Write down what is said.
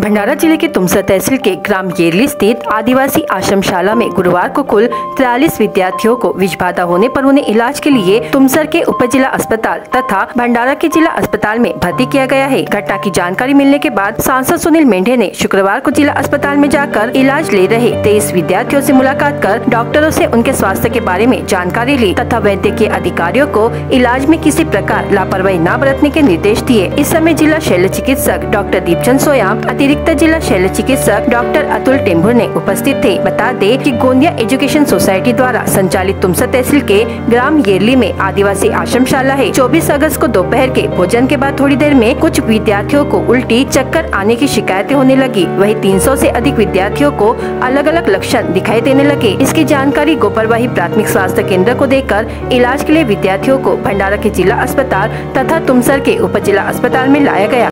भंडारा ज़िले के तुमसर तहसील के ग्राम येरली स्थित आदिवासी आश्रमशाला में गुरुवार को कुल तिरालीस विद्यार्थियों को विष बाधा होने पर उन्हें इलाज के लिए तुमसर के उप जिला अस्पताल तथा भंडारा के जिला अस्पताल में भर्ती किया गया है। घटना की जानकारी मिलने के बाद सांसद सुनील मेंढे ने शुक्रवार को जिला अस्पताल में जाकर इलाज ले रहे तेईस विद्यार्थियों ऐसी मुलाकात कर डॉक्टरों ऐसी उनके स्वास्थ्य के बारे में जानकारी ली तथा वैद्य के अधिकारियों को इलाज में किसी प्रकार लापरवाही न बरतने के निर्देश दिए। इस समय जिला शैल्य चिकित्सक डॉक्टर दीपचंद सोयाम अतिरिक्त जिला शैल्य चिकित्सक डॉक्टर अतुल टेम्भुर ने उपस्थित थे। बता दे कि गोंदिया एजुकेशन सोसाइटी द्वारा संचालित तुमसा तहसील के ग्राम येरली में आदिवासी आश्रमशाला है। 24 अगस्त को दोपहर के भोजन के बाद थोड़ी देर में कुछ विद्यार्थियों को उल्टी चक्कर आने की शिकायतें होने लगी। वही 300 से अधिक विद्यार्थियों को अलग अलग लक्षण दिखाई देने लगे। इसकी जानकारी गोपरवाही प्राथमिक स्वास्थ्य केंद्र को देकर इलाज के लिए विद्यार्थियों को भंडारा के जिला अस्पताल तथा तुमसर के उप जिला अस्पताल में लाया गया।